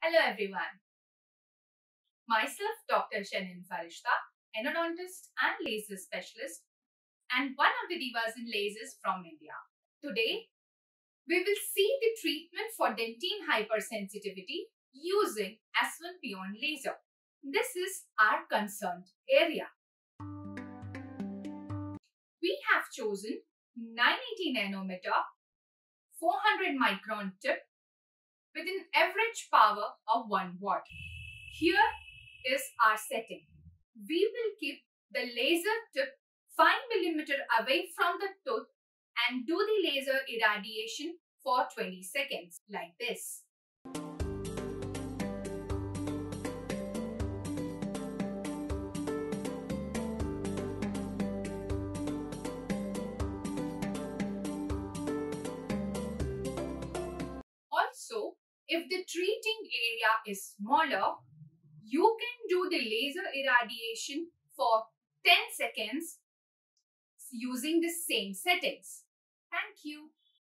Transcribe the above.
Hello everyone. Myself Dr. Shanin Farista, endodontist and laser specialist and one of the divas in lasers from India. Today, we will see the treatment for dentine hypersensitivity using S1 Beyond laser. This is our concerned area. We have chosen 980 nanometer 400 micron tip with an average power of 1 watt. Here is our setting. We will keep the laser tip 5 millimeter away from the tooth and do the laser irradiation for 20 seconds like this. If the treating area is smaller, you can do the laser irradiation for 10 seconds using the same settings. Thank you.